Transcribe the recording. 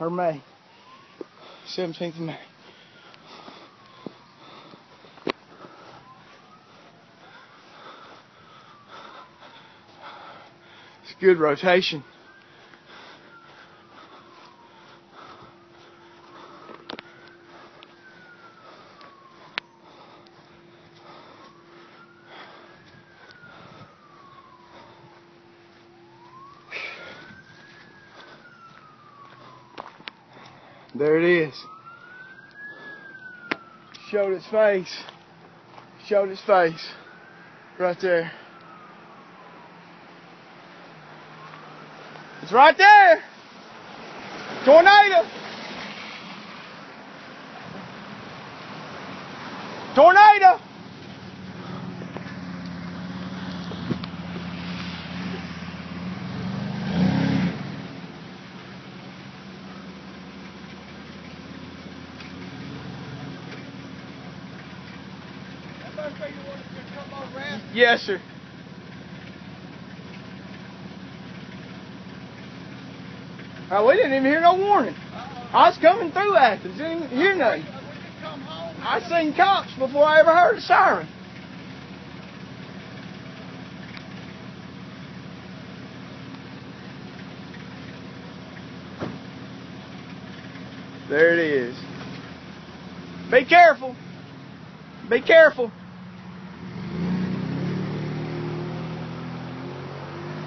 or May. 17th of May. It's good rotation. There it is. Showed its face. Showed its face. Right there. It's right there. Tornado. Tornado. Yes, sir. Uh, we didn't even hear no warning. I was coming through Athens, didn't hear nothing. I seen cops before I ever heard a siren. There it is. Be careful. Be careful.